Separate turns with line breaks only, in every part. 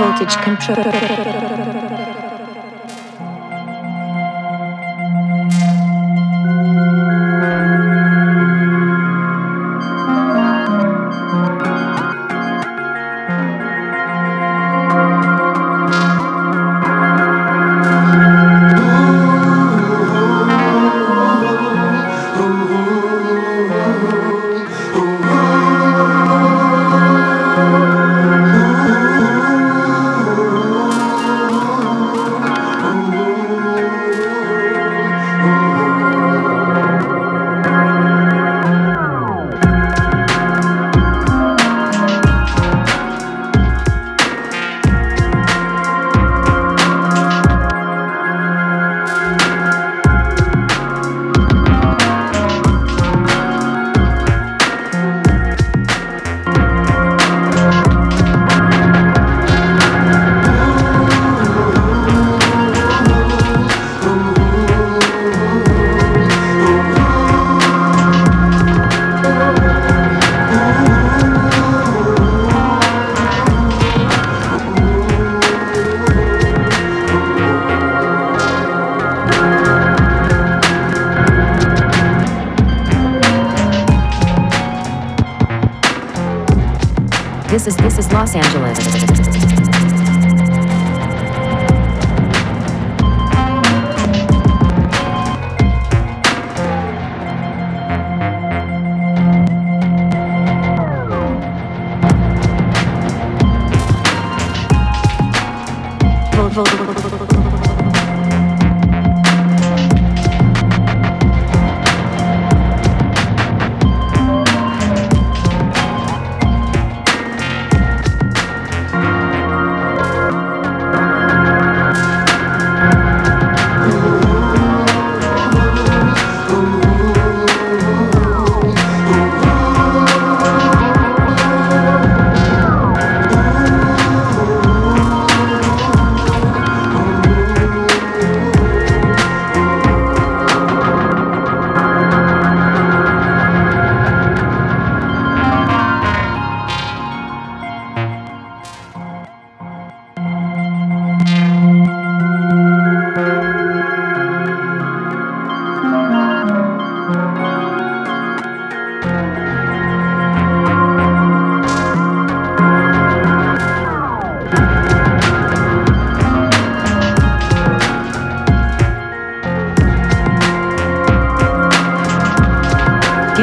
voltage control. This is this is Los Angeles.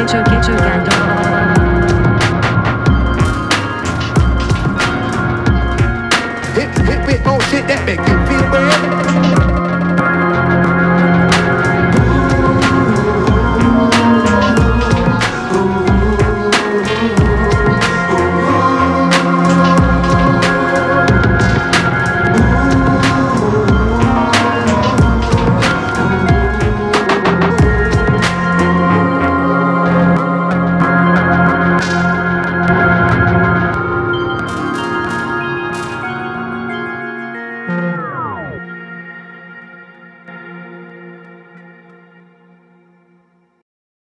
Get your get your